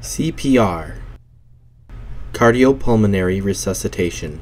CPR Cardiopulmonary resuscitation.